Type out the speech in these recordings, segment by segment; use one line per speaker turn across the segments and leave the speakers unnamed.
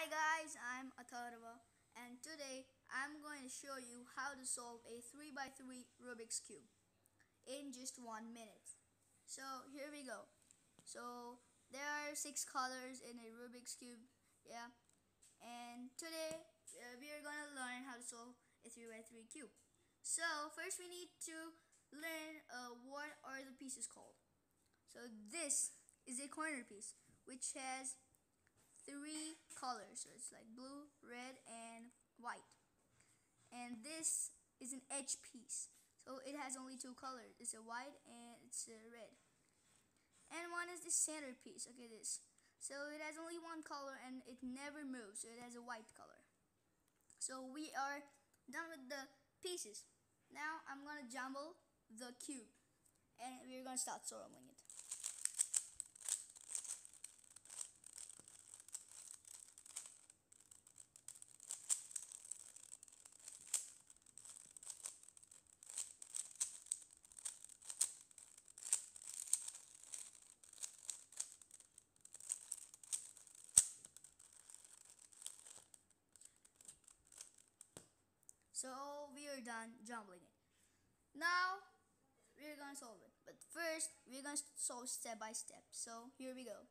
Hi guys, I'm Atharva and today I'm going to show you how to solve a 3x3 Rubik's Cube in just one minute. So here we go. So there are six colors in a Rubik's Cube, yeah. And today uh, we are going to learn how to solve a 3x3 cube. So first we need to learn uh, what are the pieces called. So this is a corner piece which has three colors. So it's like blue, red, and white. And this is an edge piece. So it has only two colors. It's a white and it's a red. And one is the center piece. Okay, this. So it has only one color and it never moves. So it has a white color. So we are done with the pieces. Now I'm gonna jumble the cube and we're gonna start solving it. So we are done jumbling it. Now we're gonna solve it. But first we're gonna solve step by step. So here we go.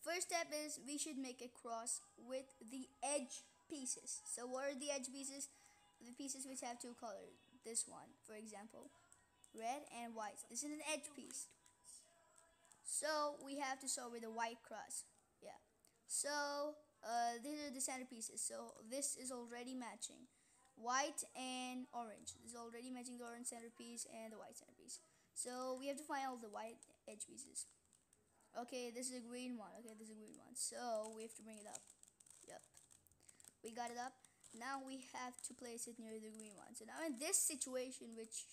First step is we should make a cross with the edge pieces. So what are the edge pieces? The pieces which have two colors. This one, for example, red and white. This is an edge piece. So we have to solve with a white cross. Yeah. So uh, these are the center pieces. So this is already matching white and orange. This is already matching the orange centerpiece and the white centerpiece. So we have to find all the white edge pieces. Okay, this is a green one. Okay, this is a green one. So we have to bring it up. Yep. We got it up. Now we have to place it near the green one. So now in this situation, which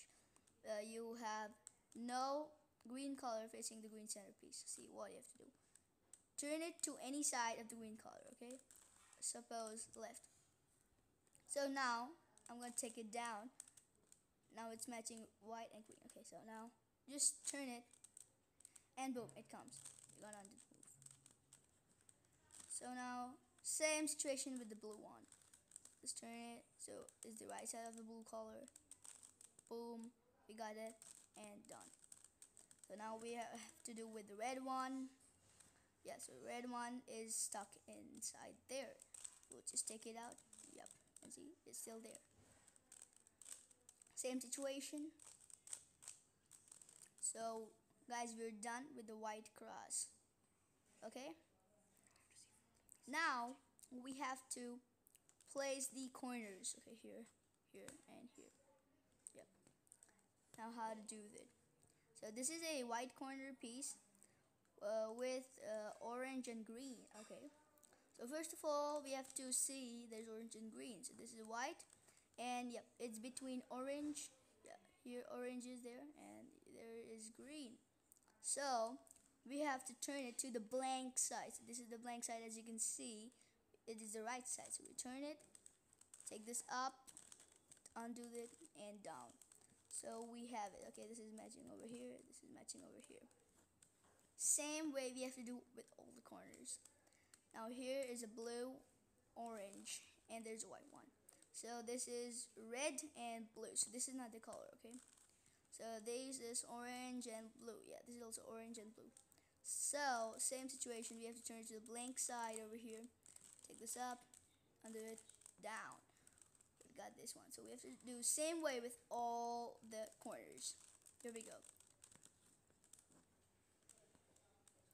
uh, you have no green color facing the green centerpiece. See what you have to do. Turn it to any side of the green color, okay? Suppose left. So now I'm going to take it down. Now it's matching white and green. Okay, so now just turn it and boom, it comes. You got on the move. So now same situation with the blue one. Just turn it so it's the right side of the blue color. Boom, we got it and done. So now we have to do with the red one. Yeah, so red one is stuck inside there. We'll just take it out. See it's still there? Same situation. So guys we're done with the white cross. Okay? Now we have to place the corners. Okay here here and here. Yep. Now how to do that so this is a white corner piece uh, with uh, orange and green. Okay so first of all, we have to see there's orange and green. So this is white, and yep, it's between orange. Yeah, here orange is there, and there is green. So we have to turn it to the blank side. So this is the blank side, as you can see. It is the right side. So we turn it, take this up, undo it, and down. So we have it. Okay, this is matching over here. This is matching over here. Same way we have to do with all the corners. Now here is a blue, orange, and there's a white one. So this is red and blue. So this is not the color, okay? So this is orange and blue. Yeah, this is also orange and blue. So same situation. We have to turn it to the blank side over here. Take this up, undo it, down. We got this one. So we have to do same way with all the corners. Here we go.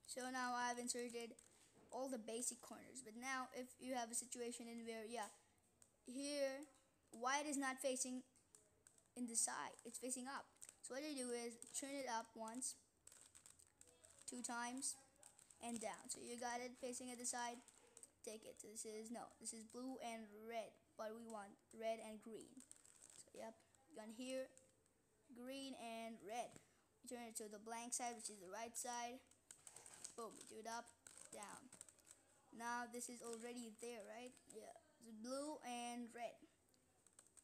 So now I've inserted all the basic corners. But now if you have a situation in where, yeah, here, white is not facing in the side, it's facing up. So what you do is turn it up once, two times, and down. So you got it facing at the side, take it. So this is, no, this is blue and red, but we want red and green. So yep, gun here, green and red. You turn it to the blank side, which is the right side. Boom, do it up, down. Now this is already there, right? Yeah, it's blue and red.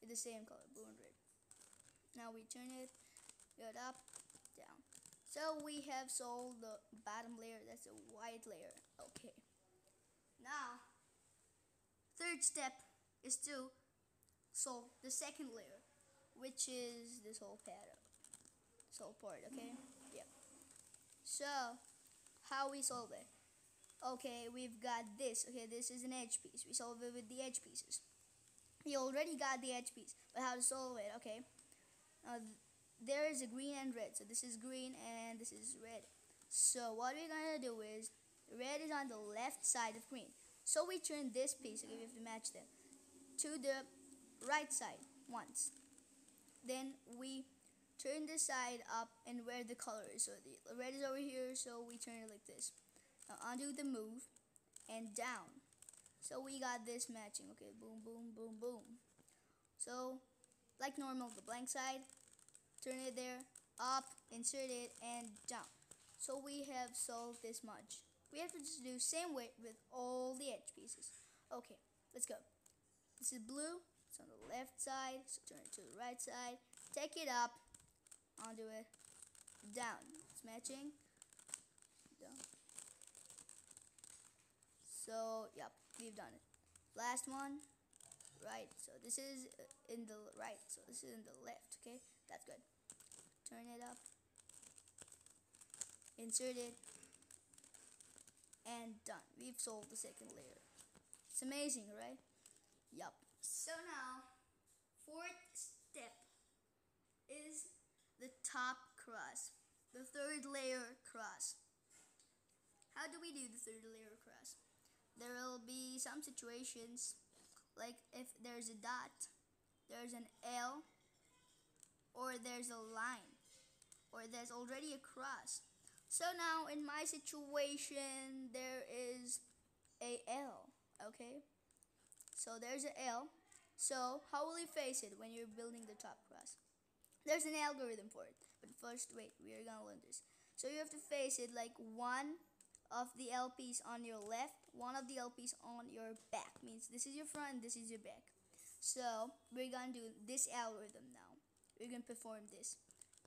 It's the same color, blue and red. Now we turn it, it up, down. So we have solved the bottom layer, that's a white layer. Okay. Now, third step is to solve the second layer, which is this whole pattern, this whole part. Okay. Mm-hmm. Yep. So how we solve it? Okay, we've got this. Okay, this is an edge piece. We solve it with the edge pieces. We already got the edge piece, but how to solve it? Okay. Uh, there is a green and red. So this is green and this is red. So what we're gonna do is red is on the left side of green. So we turn this piece, okay, we have to match them, to the right side once. Then we turn this side up and where the color is. So the red is over here, so we turn it like this. Uh, now undo the move and down. So we got this matching. Okay, boom, boom, boom, boom. So like normal, the blank side, turn it there, up, insert it, and down. So we have solved this much. We have to just do same way with all the edge pieces. Okay, let's go. This is blue, it's on the left side, so turn it to the right side, take it up, undo it, down. It's matching, down. So, yep, we've done it. Last one, right. So this is in the right, so this is in the left, okay? That's good turn it up, insert it, and done. We've solved the second layer. It's amazing, right? Yup. So now, fourth step is the top cross, the third layer cross. How do we do the third layer cross? There will be some situations like if there's a dot, there's an L, or there's a line or there's already a cross. So now in my situation there is a L, okay? So there's a L. So how will you face it when you're building the top cross? There's an algorithm for it. But first, wait, we are gonna learn this. So you have to face it like one of the LPs on your left, one of the LPs on your back. Means this is your front, this is your back. So we're gonna do this algorithm now. We're gonna perform this.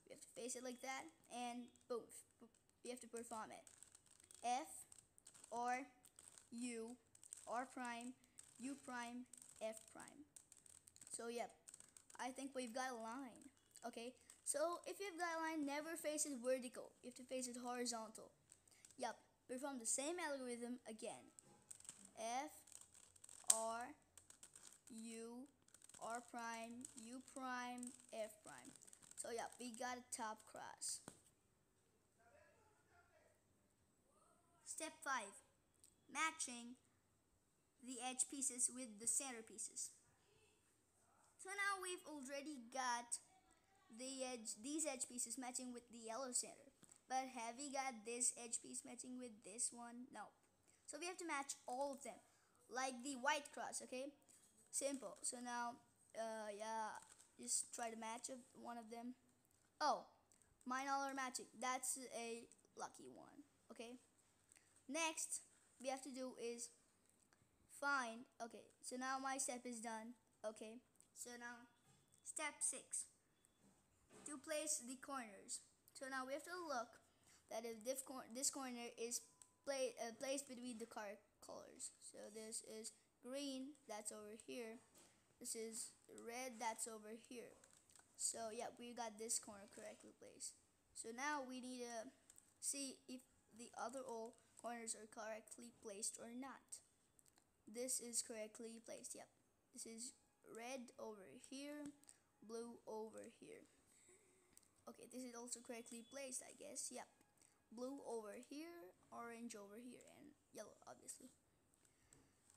We have to face it like that, and boom, we have to perform it. F, R, U, R prime, U prime, F prime. So yep, I think we've got a line. Okay, so if you've got a line, never face it vertical. You have to face it horizontal. Yep, perform the same algorithm again. F, R, U, R prime, U prime, F prime. So yeah, we got a top cross. Step 5. Matching the edge pieces with the center pieces. So now we've already got the edge, these edge pieces matching with the yellow center. But have we got this edge piece matching with this one? No. So we have to match all of them. Like the white cross, okay? Simple. So now, uh, yeah, just try to match one of them. Oh, mine all are matching. That's a lucky one. Okay. Next, we have to do is find. Okay, so now my step is done. Okay, so now step six to place the corners. So now we have to look that if this, this corner is pla uh, placed between the car colors. So this is green, that's over here. This is red, that's over here. So yeah, we got this corner correctly placed. So now we need to see if the other all corners are correctly placed or not. This is correctly placed, yep. This is red over here, blue over here. Okay, this is also correctly placed, I guess, yep. Blue over here, orange over here, and yellow, obviously.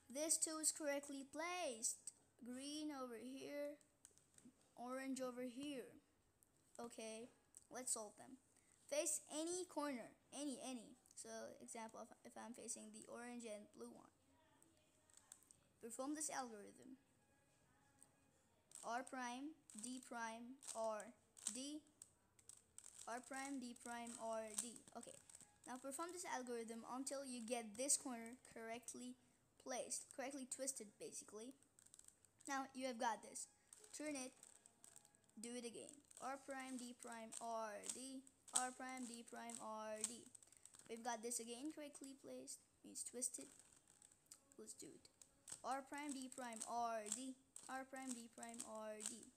This too is correctly placed. Green over here, orange over here. Okay, let's solve them. Face any corner, any, any. So example, if, if I'm facing the orange and blue one. Perform this algorithm. R prime, D prime, R, D, R prime, D prime, R, D. Okay, now perform this algorithm until you get this corner correctly placed, correctly twisted basically. Now you have got this. Turn it do it again. R prime, D prime, R, D, R prime, D prime, R, D. We've got this again correctly placed. Means twisted. Let's do it. r prime d prime r d r prime d prime r d.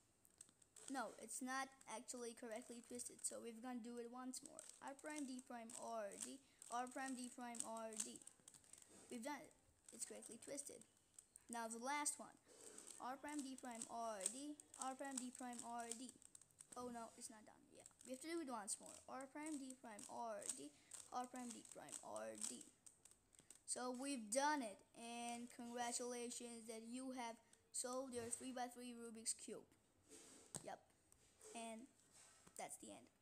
No, it's not actually correctly twisted, so we're gonna do it once more. r prime d prime r d r prime d prime r d. We've done it. It's correctly twisted. Now the last one. r prime d prime r d r prime d prime r d. Oh no, it's not done. Yeah, we have to do it once more. r prime d prime r d r prime d prime r d. So we've done it, and congratulations that you have solved your 3x3 Rubik's Cube. And that's the end.